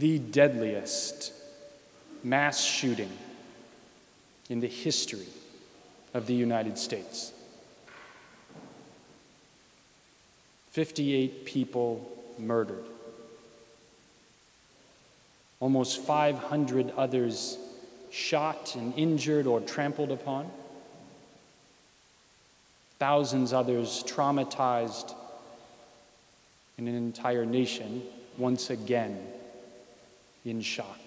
the deadliest mass shooting in the history of the United States. 58 people murdered, almost 500 others shot and injured or trampled upon, thousands others traumatized, and an entire nation once again in shock.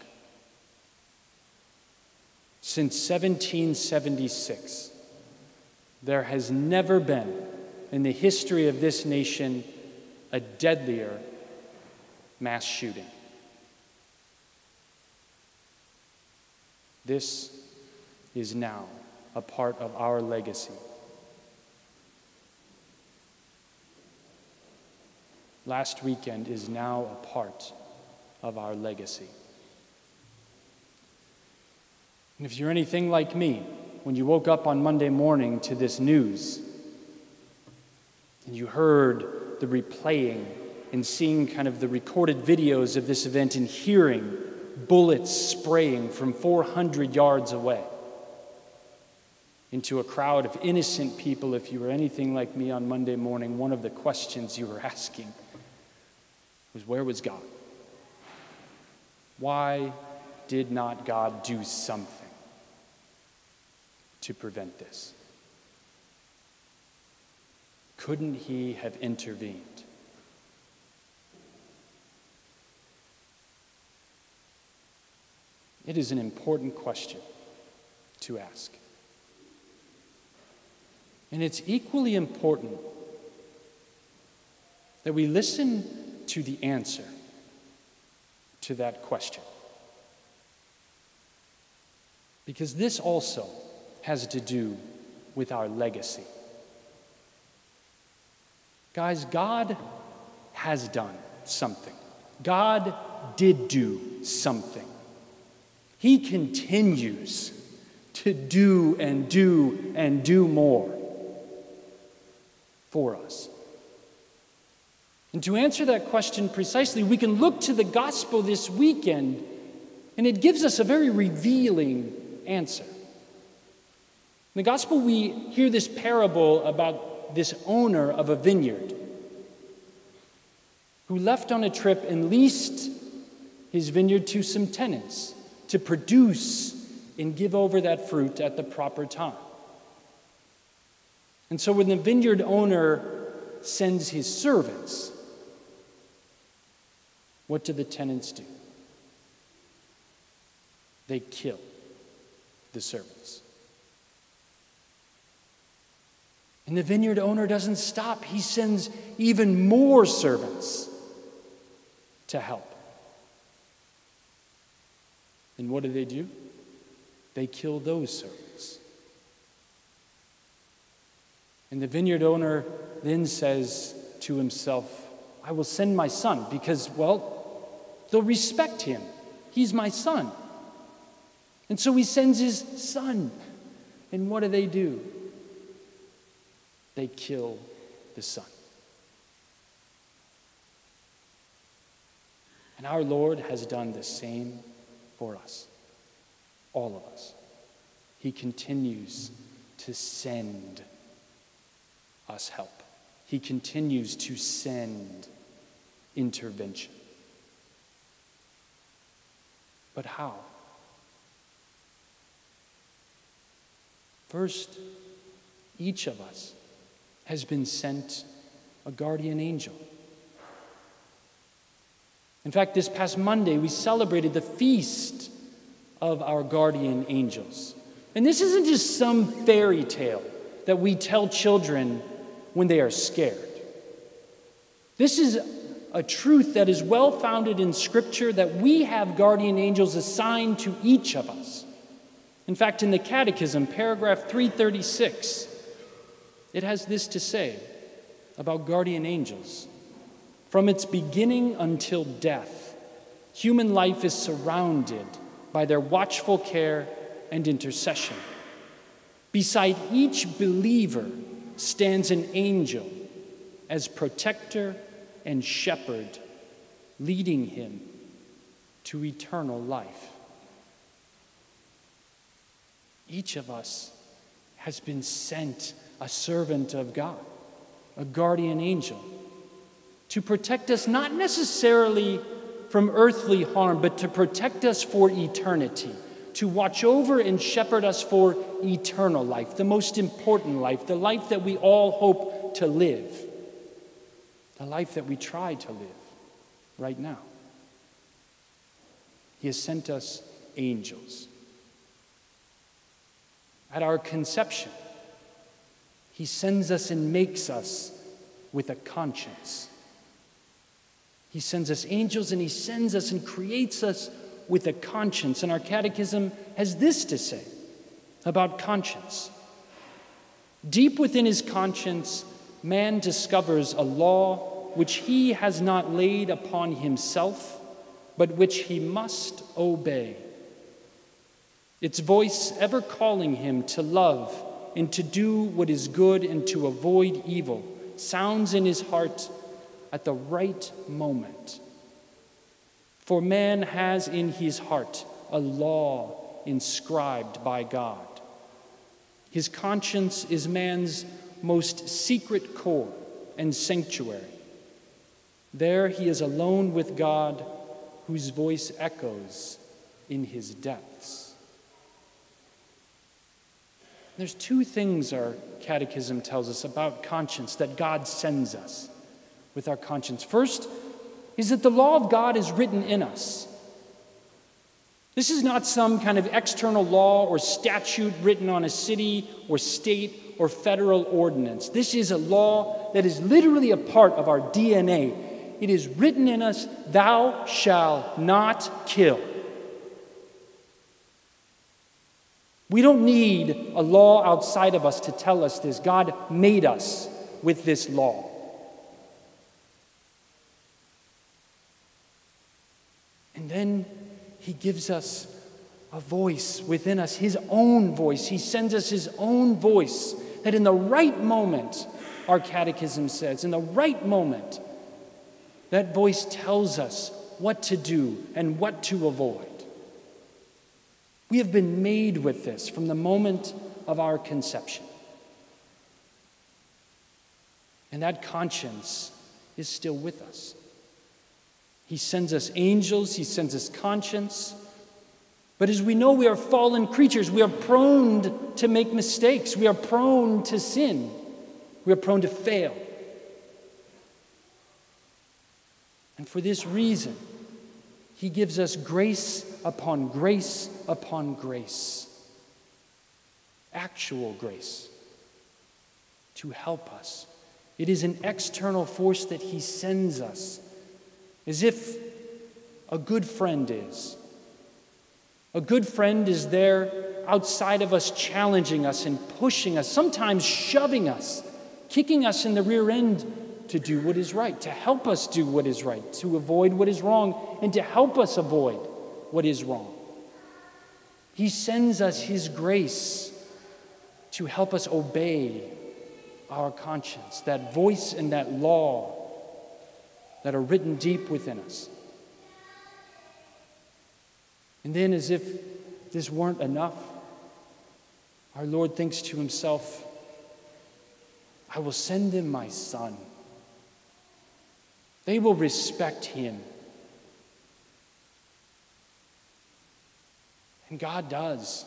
Since 1776, there has never been in the history of this nation a deadlier mass shooting. This is now a part of our legacy. Last weekend is now a part of our legacy. And if you're anything like me, when you woke up on Monday morning to this news, and you heard the replaying and seeing kind of the recorded videos of this event and hearing bullets spraying from 400 yards away into a crowd of innocent people, if you were anything like me on Monday morning, one of the questions you were asking was where was God? Why did not God do something to prevent this? Couldn't He have intervened? It is an important question to ask. And it's equally important that we listen to the answer to that question. Because this also has to do with our legacy. Guys, God has done something. God did do something. He continues to do and do and do more for us. And to answer that question precisely, we can look to the gospel this weekend, and it gives us a very revealing answer. In the gospel, we hear this parable about this owner of a vineyard who left on a trip and leased his vineyard to some tenants to produce and give over that fruit at the proper time. And so when the vineyard owner sends his servants what do the tenants do? They kill the servants. And the vineyard owner doesn't stop, he sends even more servants to help. And what do they do? They kill those servants. And the vineyard owner then says to himself, I will send my son because, well, they'll respect him. He's my son. And so he sends his son. And what do they do? They kill the son. And our Lord has done the same for us, all of us. He continues to send us help. He continues to send intervention. But how? First, each of us has been sent a guardian angel. In fact, this past Monday, we celebrated the feast of our guardian angels. And this isn't just some fairy tale that we tell children when they are scared. This is a truth that is well founded in Scripture that we have guardian angels assigned to each of us. In fact, in the Catechism, paragraph 336, it has this to say about guardian angels From its beginning until death, human life is surrounded by their watchful care and intercession. Beside each believer stands an angel as protector and shepherd, leading him to eternal life. Each of us has been sent a servant of God, a guardian angel, to protect us not necessarily from earthly harm, but to protect us for eternity to watch over and shepherd us for eternal life, the most important life, the life that we all hope to live, the life that we try to live right now. He has sent us angels. At our conception, He sends us and makes us with a conscience. He sends us angels and He sends us and creates us with a conscience. And our catechism has this to say about conscience. Deep within his conscience, man discovers a law which he has not laid upon himself, but which he must obey. Its voice ever calling him to love and to do what is good and to avoid evil sounds in his heart at the right moment. For man has in his heart a law inscribed by God. His conscience is man's most secret core and sanctuary. There he is alone with God, whose voice echoes in his depths. There's two things our catechism tells us about conscience that God sends us with our conscience. First, is that the law of God is written in us. This is not some kind of external law or statute written on a city or state or federal ordinance. This is a law that is literally a part of our DNA. It is written in us, Thou shalt not kill. We don't need a law outside of us to tell us this. God made us with this law. And then he gives us a voice within us, his own voice. He sends us his own voice that in the right moment, our catechism says, in the right moment, that voice tells us what to do and what to avoid. We have been made with this from the moment of our conception. And that conscience is still with us. He sends us angels, He sends us conscience. But as we know, we are fallen creatures. We are prone to make mistakes. We are prone to sin. We are prone to fail. And for this reason, He gives us grace upon grace upon grace. Actual grace to help us. It is an external force that He sends us as if a good friend is. A good friend is there outside of us, challenging us and pushing us, sometimes shoving us, kicking us in the rear end to do what is right, to help us do what is right, to avoid what is wrong, and to help us avoid what is wrong. He sends us His grace to help us obey our conscience, that voice and that law that are written deep within us. And then, as if this weren't enough, our Lord thinks to himself, I will send them my son. They will respect him. And God does.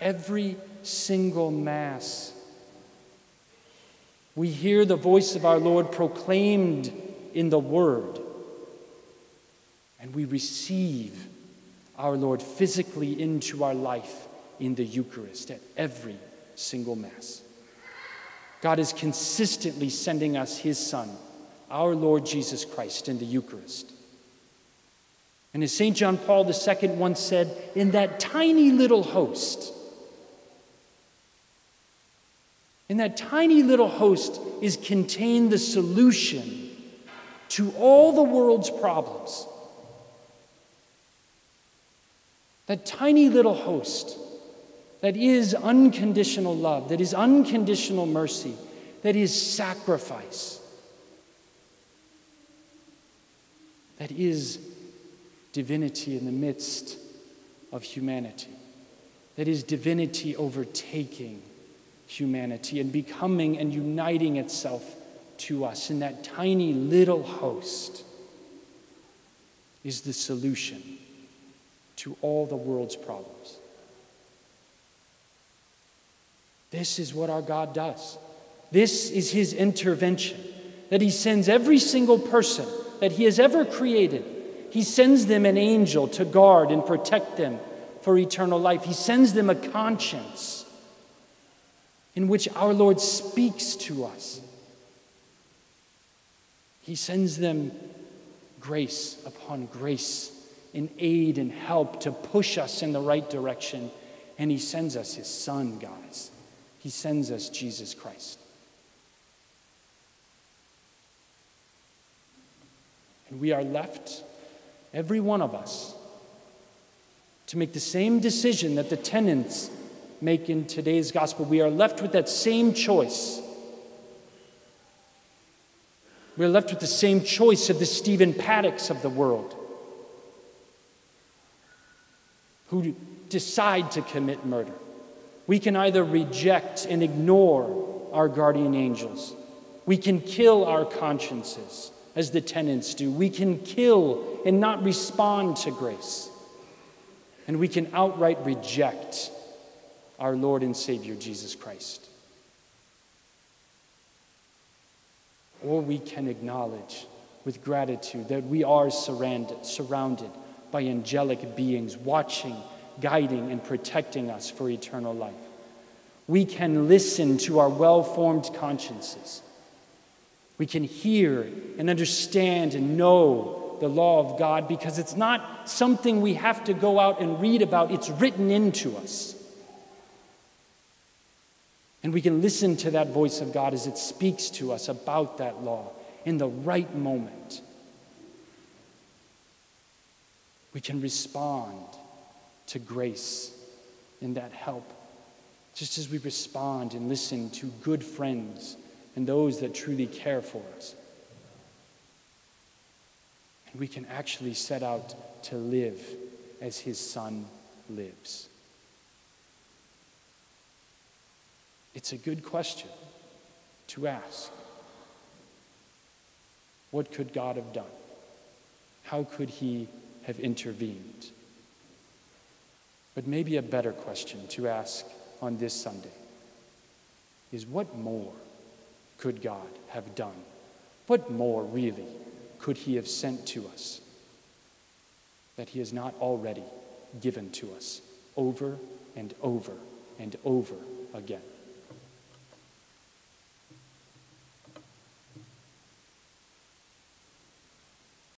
Every single Mass, we hear the voice of our Lord proclaimed in the Word. And we receive our Lord physically into our life in the Eucharist at every single Mass. God is consistently sending us His Son, our Lord Jesus Christ, in the Eucharist. And as St. John Paul II once said, in that tiny little host, in that tiny little host is contained the solution to all the world's problems. That tiny little host that is unconditional love, that is unconditional mercy, that is sacrifice, that is divinity in the midst of humanity, that is divinity overtaking humanity and becoming and uniting itself to us in that tiny little host is the solution to all the world's problems. This is what our God does. This is his intervention that he sends every single person that he has ever created. He sends them an angel to guard and protect them for eternal life. He sends them a conscience in which our Lord speaks to us. He sends them grace upon grace in aid and help to push us in the right direction. And He sends us His Son, guys. He sends us Jesus Christ. And we are left, every one of us, to make the same decision that the tenants make in today's gospel. We are left with that same choice. We're left with the same choice of the Stephen Paddocks of the world who decide to commit murder. We can either reject and ignore our guardian angels. We can kill our consciences, as the tenants do. We can kill and not respond to grace. And we can outright reject our Lord and Savior, Jesus Christ. Or we can acknowledge with gratitude that we are surrounded, surrounded by angelic beings watching, guiding, and protecting us for eternal life. We can listen to our well formed consciences. We can hear and understand and know the law of God because it's not something we have to go out and read about, it's written into us. And we can listen to that voice of God as it speaks to us about that law in the right moment. We can respond to grace in that help, just as we respond and listen to good friends and those that truly care for us. And we can actually set out to live as His Son lives. It's a good question to ask. What could God have done? How could He have intervened? But maybe a better question to ask on this Sunday is what more could God have done? What more, really, could He have sent to us that He has not already given to us over and over and over again?